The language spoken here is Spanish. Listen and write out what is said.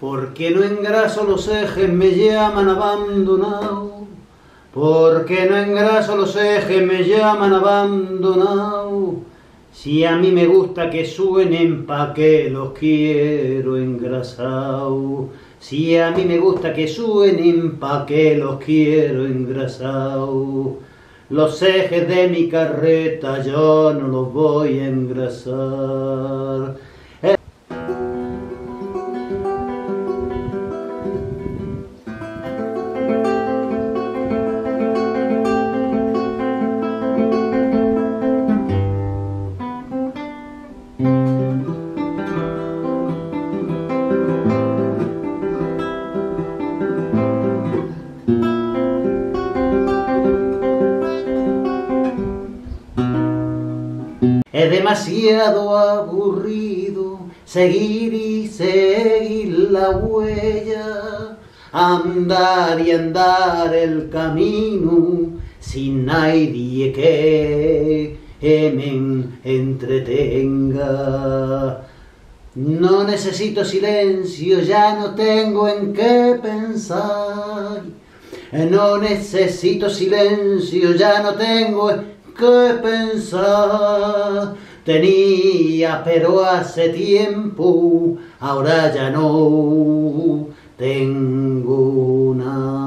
porque no engraso los ejes me llaman abandonado, porque no engraso los ejes me llaman abandonado. Si a mí me gusta que suenen pa' que los quiero engrasado. Si a mí me gusta que suenen pa' que los quiero engrasado. Los ejes de mi carreta yo no los voy a engrasar. Es demasiado aburrido seguir y seguir la huella, andar y andar el camino sin nadie que me entretenga. No necesito silencio, ya no tengo en qué pensar. No necesito silencio, ya no tengo qué pensar. Tenía, pero hace tiempo, ahora ya no tengo nada.